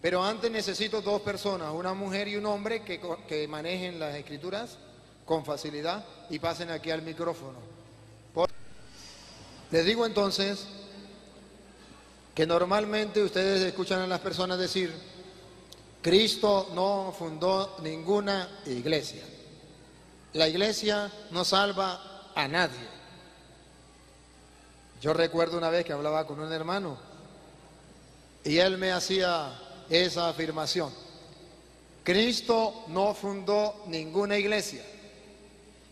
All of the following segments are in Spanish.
Pero antes necesito dos personas, una mujer y un hombre que, que manejen las escrituras con facilidad y pasen aquí al micrófono. Les digo entonces que normalmente ustedes escuchan a las personas decir, Cristo no fundó ninguna iglesia. La iglesia no salva a nadie. Yo recuerdo una vez que hablaba con un hermano y él me hacía esa afirmación. Cristo no fundó ninguna iglesia.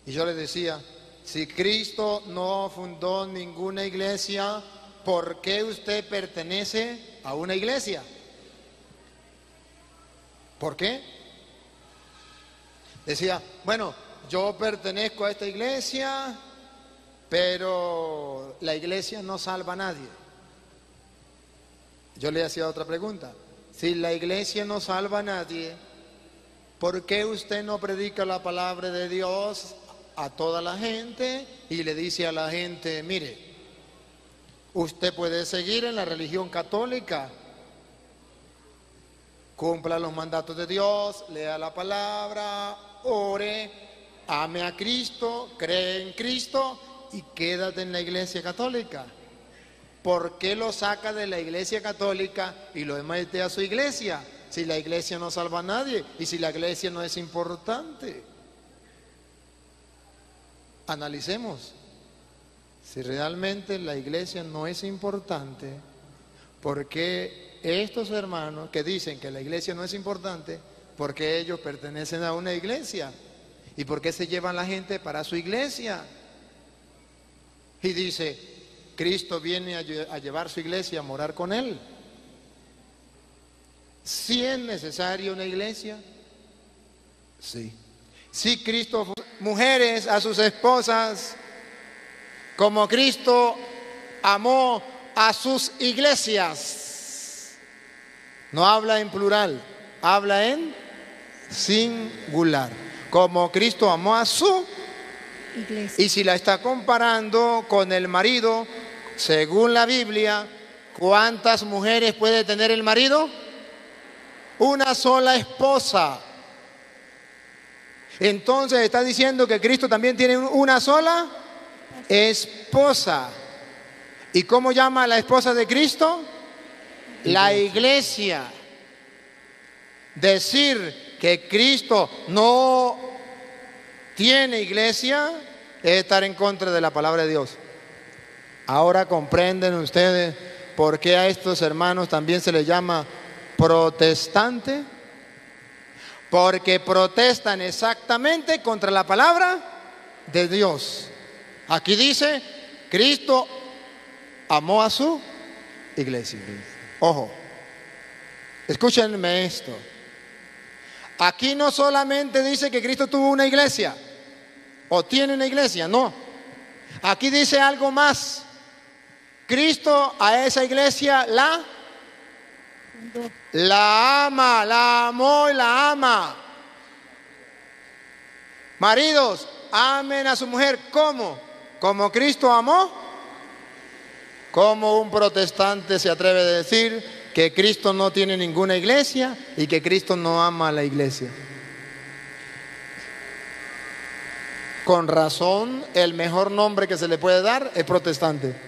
Y yo le decía, si Cristo no fundó ninguna iglesia, ¿por qué usted pertenece a una iglesia? ¿Por qué? Decía, bueno, yo pertenezco a esta iglesia, pero la iglesia no salva a nadie. Yo le hacía otra pregunta. Si la iglesia no salva a nadie, ¿por qué usted no predica la palabra de Dios a toda la gente y le dice a la gente, mire, usted puede seguir en la religión católica, cumpla los mandatos de Dios, lea la palabra, ore, ame a Cristo, cree en Cristo y quédate en la iglesia católica? ¿Por qué lo saca de la iglesia católica y lo mete a su iglesia? Si la iglesia no salva a nadie y si la iglesia no es importante. Analicemos. Si realmente la iglesia no es importante, ¿por qué estos hermanos que dicen que la iglesia no es importante, por qué ellos pertenecen a una iglesia? ¿Y por qué se llevan la gente para su iglesia? Y dice, Cristo viene a, lle- a llevar su iglesia a morar con él. Si es necesaria una iglesia, sí. Si Cristo, fu- mujeres a sus esposas, como Cristo amó a sus iglesias. No habla en plural, habla en singular. Como Cristo amó a su Iglesia. y si la está comparando con el marido, según la Biblia, ¿cuántas mujeres puede tener el marido? Una sola esposa. Entonces está diciendo que Cristo también tiene una sola esposa. ¿Y cómo llama a la esposa de Cristo? La iglesia. Decir que Cristo no tiene iglesia es estar en contra de la palabra de Dios. Ahora comprenden ustedes por qué a estos hermanos también se les llama protestante. Porque protestan exactamente contra la palabra de Dios. Aquí dice, Cristo amó a su iglesia. Ojo, escúchenme esto. Aquí no solamente dice que Cristo tuvo una iglesia o tiene una iglesia, no. Aquí dice algo más. Cristo a esa iglesia la la ama, la amó y la ama. Maridos, amen a su mujer. ¿Cómo? Como Cristo amó. Como un protestante se atreve a decir que Cristo no tiene ninguna iglesia y que Cristo no ama a la iglesia. Con razón, el mejor nombre que se le puede dar es protestante.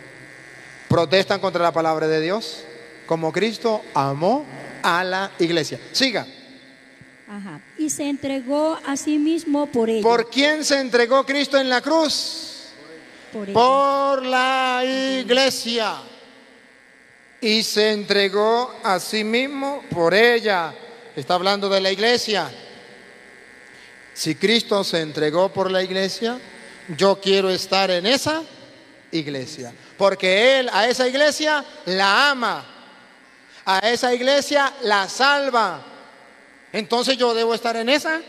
Protestan contra la palabra de Dios, como Cristo amó a la iglesia. Siga. Ajá. Y se entregó a sí mismo por ella. ¿Por quién se entregó Cristo en la cruz? por ella. Por la iglesia. Y se entregó a sí mismo por ella. Está hablando de la iglesia. Si Cristo se entregó por la iglesia, yo quiero estar en esa iglesia. Porque Él a esa iglesia la ama. A esa iglesia la salva. Entonces yo debo estar en esa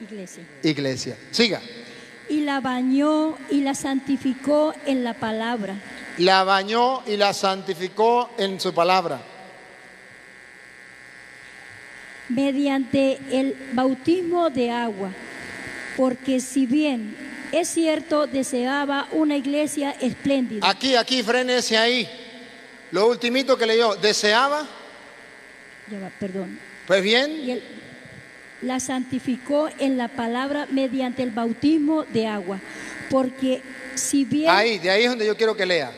Iglesia. iglesia. Siga. Y la bañó y la santificó en la palabra, La bañó y la santificó en su palabra. mediante el bautismo de agua. Porque si bien es cierto, deseaba una iglesia espléndida. Aquí, aquí, frénese ahí. Lo ultimito que leyó, deseaba ya va, perdón. Pues bien, la santificó en la palabra mediante el bautismo de agua. Porque si bien ahí, de ahí es donde yo quiero que lea.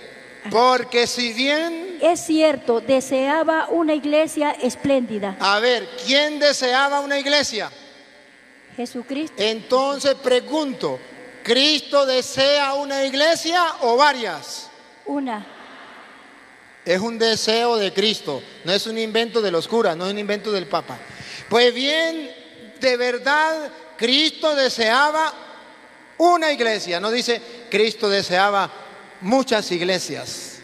Porque si bien, es cierto, deseaba una iglesia espléndida, a ver, ¿quién deseaba una iglesia? Jesucristo, Entonces pregunto, ¿Cristo desea una iglesia o varias? una. Es un deseo de Cristo, no es un invento de los curas, no es un invento del Papa. Pues bien, de verdad, Cristo deseaba una iglesia, no dice Cristo deseaba muchas iglesias,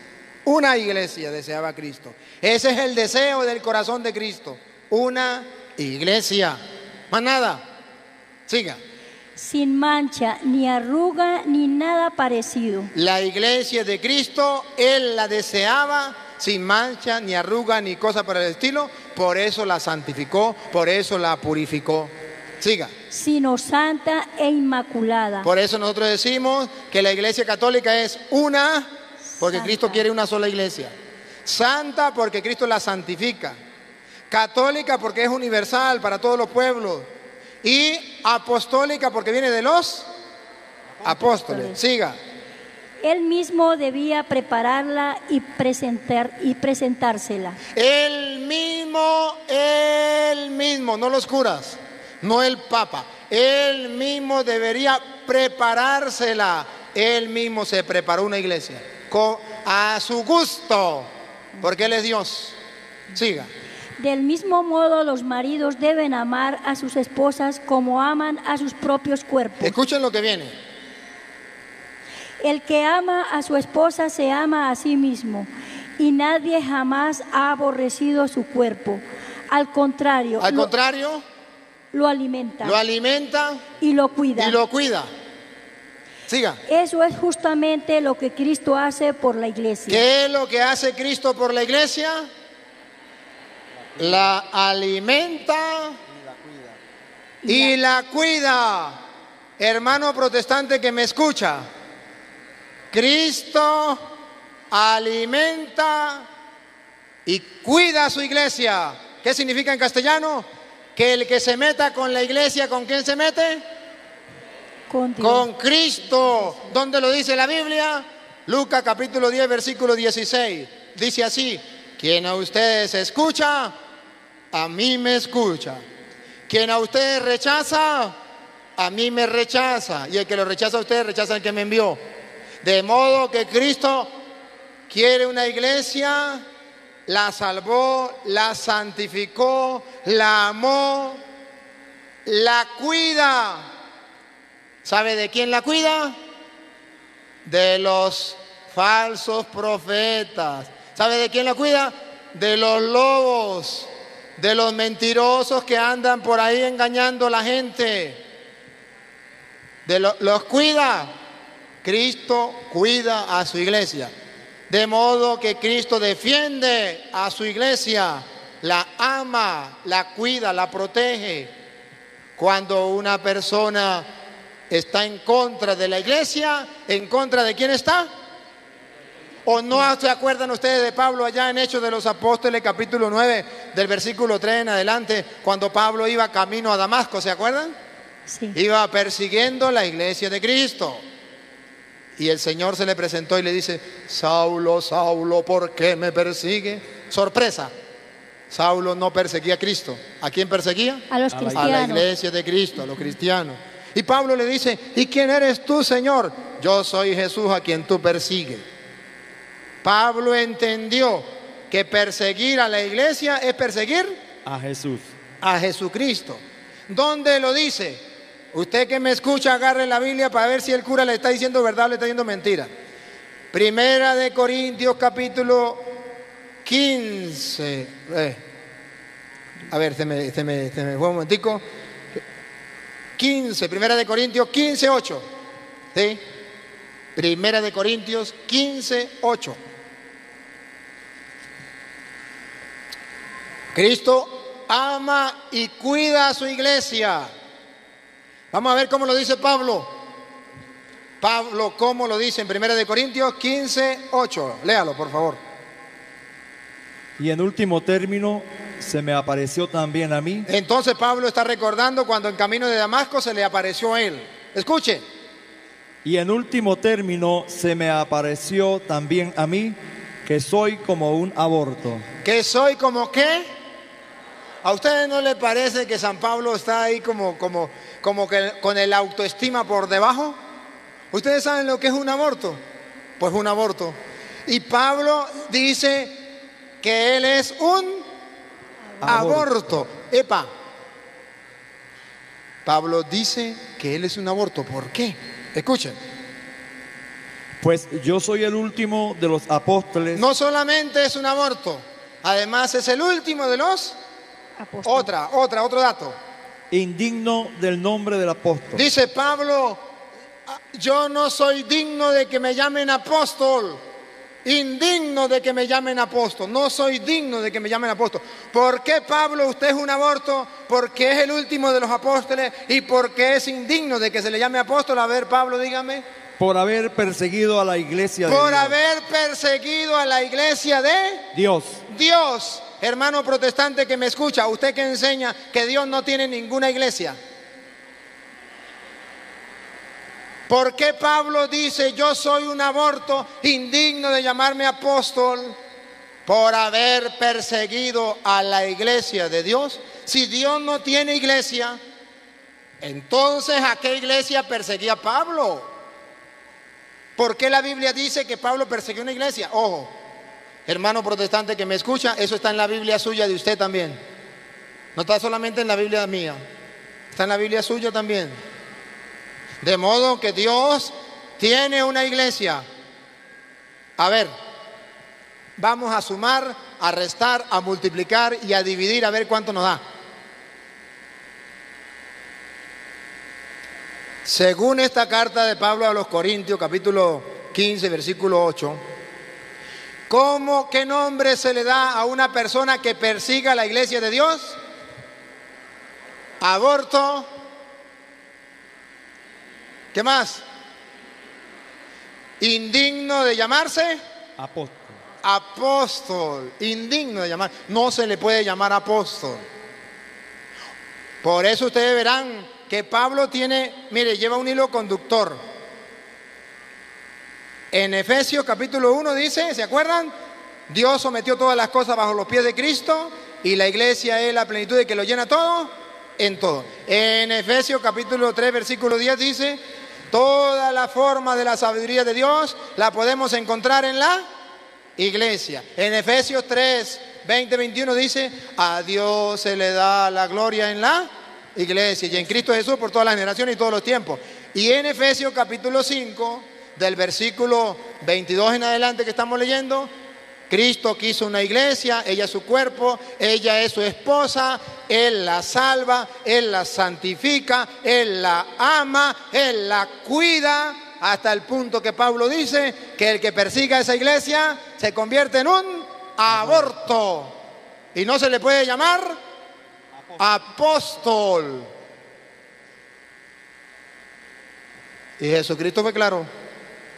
una iglesia deseaba Cristo. Ese es el deseo del corazón de Cristo, una iglesia. Más nada, siga. Sin mancha, ni arruga, ni nada parecido. La iglesia de Cristo, Él la deseaba sin mancha, ni arruga, ni cosa por el estilo. Por eso la santificó, por eso la purificó. Siga. sino santa e inmaculada. Por eso nosotros decimos que la iglesia católica es una, porque Santa. Cristo quiere una sola iglesia. Santa porque Cristo la santifica. Católica porque es universal para todos los pueblos. Y apostólica porque viene de los apóstoles. Siga. Él mismo debía prepararla y presentar y presentársela. El mismo, el mismo, no los curas, no el papa. Él mismo debería preparársela. Él mismo se preparó una iglesia a su gusto, porque Él es Dios. Siga. Del mismo modo, los maridos deben amar a sus esposas como aman a sus propios cuerpos. Escuchen lo que viene. El que ama a su esposa se ama a sí mismo, y nadie jamás ha aborrecido su cuerpo. Al contrario, Al lo, contrario, lo alimenta lo alimenta y lo cuida. y lo cuida. Siga. Eso es justamente lo que Cristo hace por la iglesia. ¿Qué es lo que hace Cristo por la iglesia? La alimenta y la cuida. Hermano protestante que me escucha, Cristo alimenta y cuida a su iglesia. ¿Qué significa en castellano? Que el que se meta con la iglesia, ¿con quién se mete? Con Dios. Con Cristo. ¿Dónde lo dice la Biblia? Lucas capítulo 10, versículo 16. Dice así, quien a ustedes escucha, a mí me escucha. Quien a ustedes rechaza, a mí me rechaza. Y el que lo rechaza a ustedes, rechaza al que me envió. De modo que Cristo quiere una iglesia, la salvó, la santificó, la amó, la cuida. ¿Sabe de quién la cuida? De los falsos profetas. ¿Sabe de quién la cuida? De los lobos, de los mentirosos que andan por ahí engañando a la gente. De lo- los cuida. Cristo cuida a su iglesia. De modo que Cristo defiende a su iglesia, la ama, la cuida, la protege. Cuando una persona está en contra de la iglesia, ¿en contra de quién está? ¿O no se acuerdan ustedes de Pablo allá en Hechos de los Apóstoles, capítulo 9, del versículo 3 en adelante, cuando Pablo iba camino a Damasco, ¿se acuerdan? Sí. Iba persiguiendo la iglesia de Cristo. Y el Señor se le presentó y le dice, Saulo, Saulo, ¿por qué me persigue? Sorpresa, Saulo no perseguía a Cristo. ¿A quién perseguía? A los A la cristianos. iglesia de Cristo, a los cristianos. Y Pablo le dice, ¿y quién eres tú, Señor? Yo soy Jesús a quien tú persigues. Pablo entendió que perseguir a la iglesia es perseguir a Jesús. a Jesucristo. ¿Dónde lo dice? Usted que me escucha, agarre la Biblia para ver si el cura le está diciendo verdad o le está diciendo mentira. Primera de Corintios capítulo 15. Eh, A ver, se me, se me, se me fue un momentico. 15, Primera de Corintios 15, 8. ¿Sí? Primera de Corintios 15, 8. Cristo ama y cuida a su iglesia. Vamos a ver cómo lo dice Pablo. Pablo, ¿cómo lo dice en 1 de Corintios 15, 8? Léalo, por favor. Y en último término, se me apareció también a mí. Entonces Pablo está recordando cuando en camino de Damasco se le apareció a él. Escuche, Y en último término se me apareció también a mí, que soy como un aborto. que soy como qué. ¿A ustedes no les parece que San Pablo está ahí como, como, como que con el autoestima por debajo? ¿Ustedes saben lo que es un aborto? Pues un aborto. Y Pablo dice que él es un aborto. Epa. Pablo dice que él es un aborto. ¿Por qué? Escuchen. Pues yo soy el último de los apóstoles. No solamente es un aborto, además es el último de los... Apóstol. Otra, otra, otro dato. indigno del nombre del apóstol. Dice Pablo, "Ah, yo no soy digno de que me llamen apóstol, indigno de que me llamen apóstol, no soy digno de que me llamen apóstol. ¿Por qué Pablo usted es un aborto? Porque es el último de los apóstoles y porque es indigno de que se le llame apóstol. A ver, Pablo, dígame. por haber perseguido a la iglesia de Por Dios. haber perseguido a la iglesia de Dios. Dios. Hermano protestante que me escucha, usted que enseña que Dios no tiene ninguna iglesia. ¿Por qué Pablo dice yo soy un aborto indigno de llamarme apóstol? Por haber perseguido a la iglesia de Dios. Si Dios no tiene iglesia, entonces ¿a qué iglesia perseguía Pablo? ¿Por qué la Biblia dice que Pablo persiguió una iglesia? Ojo, hermano protestante que me escucha, eso está en la Biblia suya de usted también. No está solamente en la Biblia mía, está en la Biblia suya también. De modo que Dios tiene una iglesia. A ver, vamos a sumar, a restar, a multiplicar y a dividir a ver cuánto nos da. Según esta carta de Pablo a los Corintios, capítulo 15, versículo 8, ¿cómo, qué nombre se le da a una persona que persiga a la iglesia de Dios? Aborto. ¿Qué más? Indigno de llamarse Apóstol. apóstol. Indigno de llamar. No se le puede llamar apóstol. Por eso ustedes verán que Pablo tiene, mire, lleva un hilo conductor. En Efesios capítulo 1 dice, ¿se acuerdan? Dios sometió todas las cosas bajo los pies de Cristo y la iglesia es la plenitud de que lo llena todo en todo. En Efesios capítulo 3 versículo 10 dice, toda la forma de la sabiduría de Dios la podemos encontrar en la iglesia. En Efesios 3, 20, 21 dice, a Dios se le da la gloria en la iglesia y en Cristo Jesús por todas las generaciones y todos los tiempos. Y en Efesios capítulo 5, del versículo 22 en adelante que estamos leyendo, Cristo quiso una iglesia, ella es su cuerpo, ella es su esposa, Él la salva, Él la santifica, Él la ama, Él la cuida, hasta el punto que Pablo dice que el que persiga a esa iglesia se convierte en un aborto y no se le puede llamar apóstol. Y Jesucristo fue claro.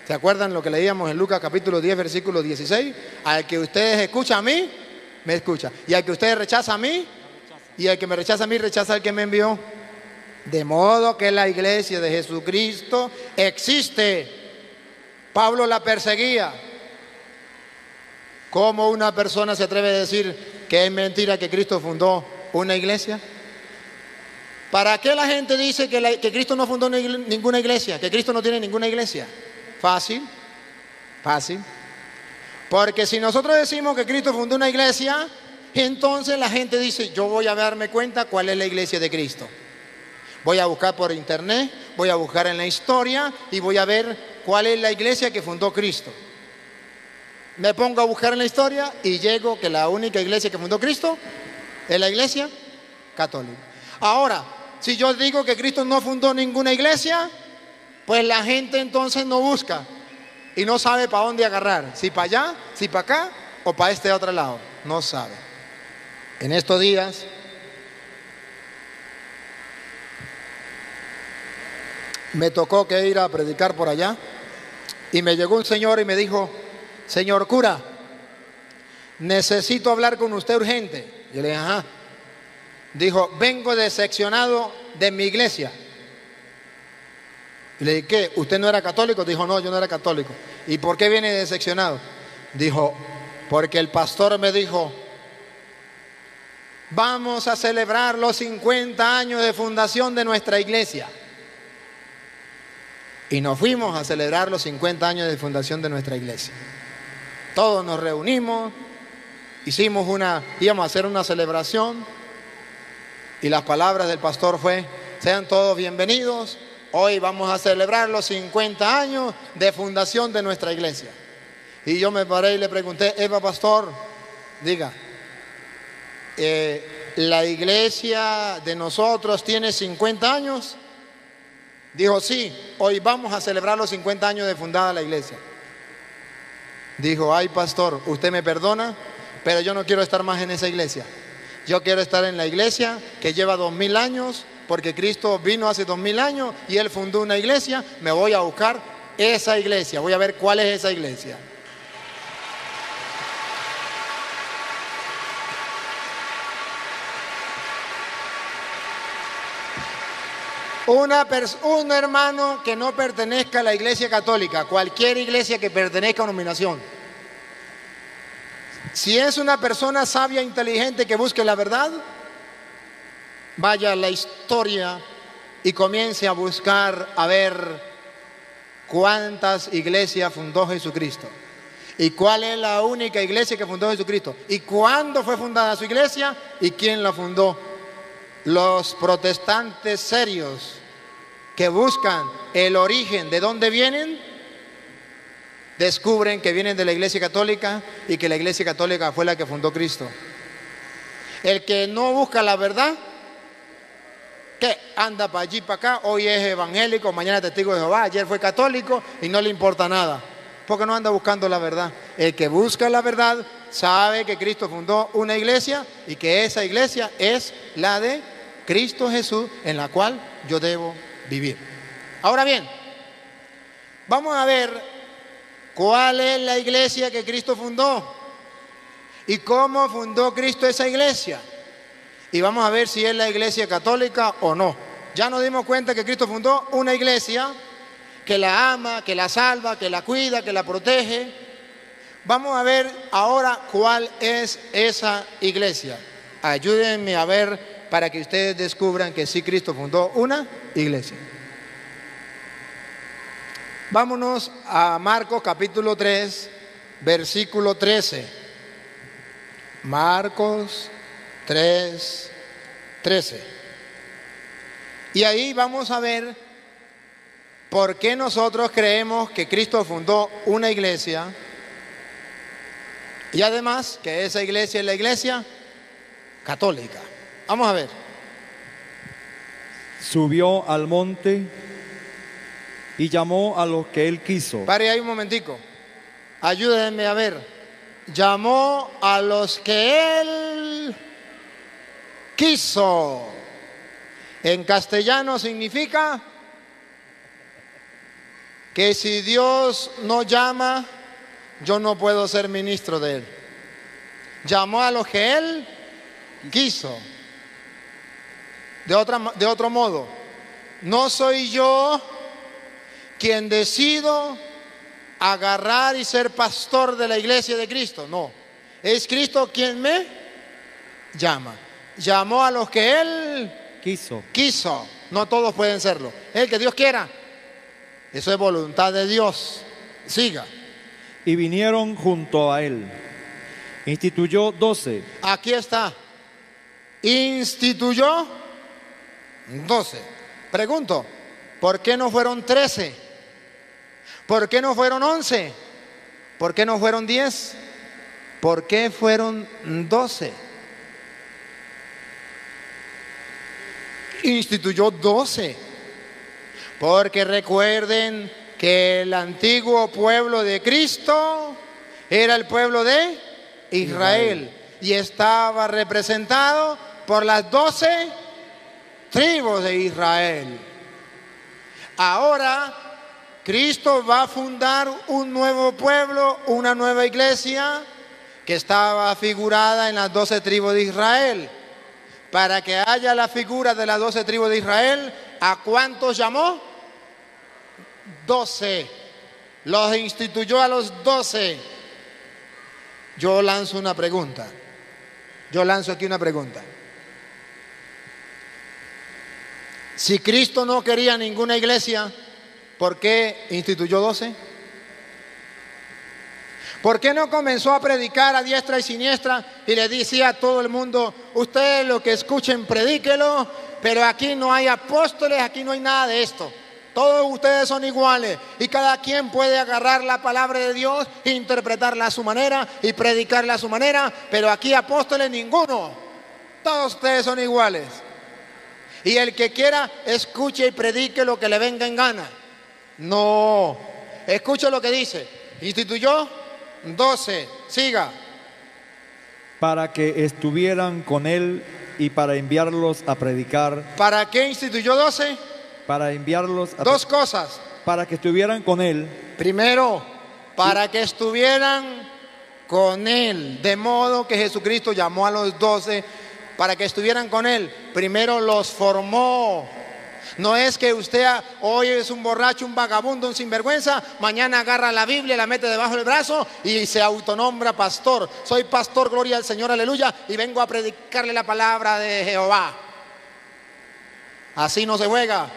¿Se acuerdan lo que leíamos en Lucas capítulo 10, versículo 16? Al que ustedes escuchan a mí, me escucha. Y al que ustedes rechazan a mí, y al que me rechaza a mí, rechaza al que me envió. De modo que la iglesia de Jesucristo existe. Pablo la perseguía. ¿Cómo una persona se atreve a decir que es mentira que Cristo fundó una iglesia? ¿Para qué la gente dice que, la- que Cristo no fundó ninguna iglesia? Que Cristo no tiene ninguna iglesia. Fácil, fácil. Porque si nosotros decimos que Cristo fundó una iglesia, entonces la gente dice, yo voy a darme cuenta cuál es la iglesia de Cristo. Voy a buscar por internet, voy a buscar en la historia y voy a ver cuál es la iglesia que fundó Cristo. Me pongo a buscar en la historia y llego que la única iglesia que fundó Cristo es la iglesia católica. Ahora, si yo digo que Cristo no fundó ninguna iglesia, pues la gente entonces no busca y no sabe para dónde agarrar, si para allá, si para acá o para este otro lado, no sabe. En estos días me tocó que ir a predicar por allá y me llegó un señor y me dijo, señor cura, necesito hablar con usted urgente. Yo le dije, ajá. Dijo, vengo decepcionado de mi iglesia. Y le dije, ¿qué? ¿Usted no era católico? Dijo, no, yo no era católico. ¿Y por qué viene decepcionado? Dijo, porque el pastor me dijo, vamos a celebrar los 50 años de fundación de nuestra iglesia. Y nos fuimos a celebrar los 50 años de fundación de nuestra iglesia. Todos nos reunimos, hicimos una, íbamos a hacer una celebración y las palabras del pastor fue, sean todos bienvenidos, hoy vamos a celebrar los 50 años de fundación de nuestra iglesia. Y yo me paré y le pregunté, Eva Pastor, diga, eh, ¿la iglesia de nosotros tiene 50 años? Dijo, sí, hoy vamos a celebrar los 50 años de fundada la iglesia. Dijo, ay pastor, usted me perdona, pero yo no quiero estar más en esa iglesia. Yo quiero estar en la iglesia que lleva dos mil años, porque Cristo vino hace dos mil años y Él fundó una iglesia. Me voy a buscar esa iglesia, voy a ver cuál es esa iglesia. Un hermano que no pertenezca a la iglesia católica, cualquier iglesia que pertenezca a una nominación. Si es una persona sabia, inteligente que busque la verdad, vaya a la historia y comience a buscar a ver cuántas iglesias fundó Jesucristo. ¿Y cuál es la única iglesia que fundó Jesucristo? ¿Y cuándo fue fundada su iglesia? ¿Y quién la fundó? Los protestantes serios que buscan el origen de dónde vienen, descubren que vienen de la Iglesia Católica y que la Iglesia Católica fue la que fundó Cristo. El que no busca la verdad, que anda para allí, para acá, hoy es evangélico, mañana testigo de Jehová, ayer fue católico y no le importa nada, porque no anda buscando la verdad. El que busca la verdad sabe que Cristo fundó una iglesia y que esa iglesia es la de Cristo Jesús en la cual yo debo vivir. Ahora bien, vamos a ver cuál es la iglesia que Cristo fundó y cómo fundó Cristo esa iglesia. Y vamos a ver si es la iglesia católica o no. Ya nos dimos cuenta que Cristo fundó una iglesia que la ama, que la salva, que la cuida, que la protege. Vamos a ver ahora cuál es esa iglesia. Ayúdenme a ver para que ustedes descubran que sí Cristo fundó una iglesia. Vámonos a Marcos capítulo 3, versículo 13. Marcos 3, 13. Y ahí vamos a ver por qué nosotros creemos que Cristo fundó una iglesia y además que esa iglesia es la iglesia católica. Vamos a ver. Subió al monte y llamó a los que él quiso. Pare ahí un momentico. Ayúdenme a ver. Llamó a los que él quiso. En castellano significa que si Dios no llama, yo no puedo ser ministro de él. Llamó a los que él quiso. De, otra, de otro modo, no soy yo quien decido agarrar y ser pastor de la iglesia de Cristo. No, es Cristo quien me llama. Llamó a los que Él quiso. Quiso. No todos pueden serlo. El que Dios quiera. Eso es voluntad de Dios. Siga. Y vinieron junto a Él. Instituyó doce. Aquí está. Instituyó 12. Pregunto, ¿por qué no fueron 13? ¿Por qué no fueron 11? ¿Por qué no fueron 10? ¿Por qué fueron 12? Instituyó 12. Porque recuerden que el antiguo pueblo de Cristo era el pueblo de Israel, y estaba representado por las doce tribus de Israel. Ahora Cristo va a fundar un nuevo pueblo, una nueva iglesia, que estaba figurada en las doce tribus de Israel. Para que haya la figura de las doce tribus de Israel, ¿a cuántos llamó? Doce. Los instituyó a los doce. Yo lanzo una pregunta. Yo lanzo aquí una pregunta. Si Cristo no quería ninguna iglesia, ¿por qué instituyó doce? ¿Por qué no comenzó a predicar a diestra y siniestra y le decía a todo el mundo, ustedes lo que escuchen, predíquelo, pero aquí no hay apóstoles, aquí no hay nada de esto? Todos ustedes son iguales y cada quien puede agarrar la palabra de Dios, interpretarla a su manera y predicarla a su manera, pero aquí apóstoles ninguno. Todos ustedes son iguales. Y el que quiera, escuche y predique lo que le venga en gana. No, escuche lo que dice. Instituyó 12, siga. Para que estuvieran con él y para enviarlos a predicar. ¿Para qué instituyó 12? Para enviarlos a Dos cosas. Para que estuvieran con él. Primero, para que estuvieran con él. De modo que Jesucristo llamó a los doce para que estuvieran con él. Primero los formó. No es que usted hoy es un borracho, un vagabundo, un sinvergüenza, mañana agarra la Biblia, la mete debajo del brazo y se autonombra pastor. Soy pastor, gloria al Señor, aleluya, y vengo a predicarle la palabra de Jehová. Así no se juega,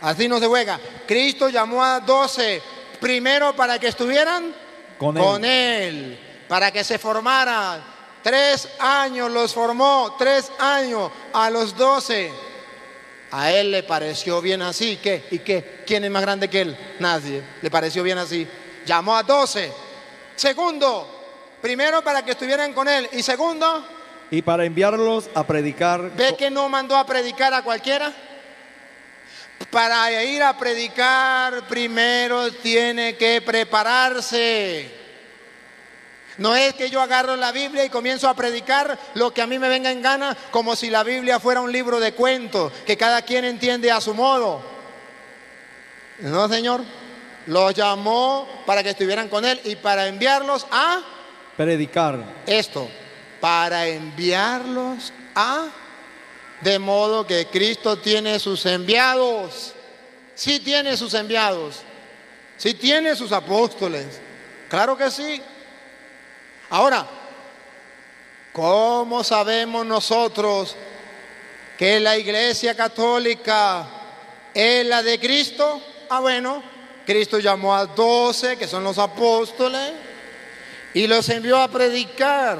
así no se juega. Cristo llamó a doce, primero para que estuvieran Con él. con él, para que se formaran. Tres años los formó, tres años a los doce. A él le pareció bien así. ¿Qué? ¿Y qué? ¿Quién es más grande que él? Nadie. Le pareció bien así. Llamó a doce. Segundo, primero para que estuvieran con él. Y segundo, Y para enviarlos a predicar. ¿ve que no mandó a predicar a cualquiera? Para ir a predicar primero tiene que prepararse. No es que yo agarro la Biblia y comienzo a predicar lo que a mí me venga en gana, como si la Biblia fuera un libro de cuentos, que cada quien entiende a su modo. No, Señor. Los llamó para que estuvieran con Él y para enviarlos a Predicar. esto, para enviarlos a, de modo que Cristo tiene sus enviados. Sí tiene sus enviados. Sí tiene sus apóstoles. Claro que sí. Ahora, ¿cómo sabemos nosotros que la iglesia católica es la de Cristo? Ah, bueno, Cristo llamó a doce, que son los apóstoles, y los envió a predicar.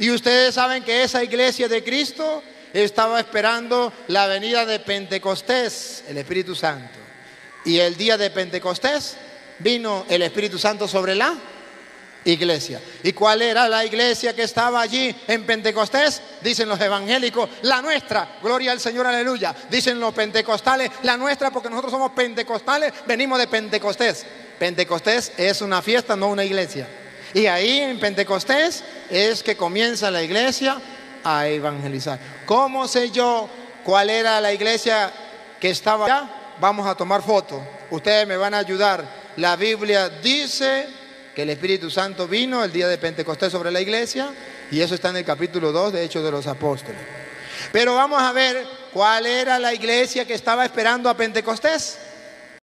Y ustedes saben que esa iglesia de Cristo estaba esperando la venida de Pentecostés, el Espíritu Santo. Y el día de Pentecostés vino el Espíritu Santo sobre la iglesia. ¿Y cuál era la iglesia que estaba allí en Pentecostés? Dicen los evangélicos, la nuestra, gloria al Señor, aleluya. Dicen los pentecostales, la nuestra, porque nosotros somos pentecostales, venimos de Pentecostés. Pentecostés es una fiesta, no una iglesia. Y ahí en Pentecostés es que comienza la iglesia a evangelizar. ¿Cómo sé yo cuál era la iglesia que estaba allá? Vamos a tomar fotos. Ustedes me van a ayudar. La Biblia dice que el Espíritu Santo vino el día de Pentecostés sobre la iglesia y eso está en el capítulo 2 de Hechos de los Apóstoles. Pero vamos a ver cuál era la iglesia que estaba esperando a Pentecostés.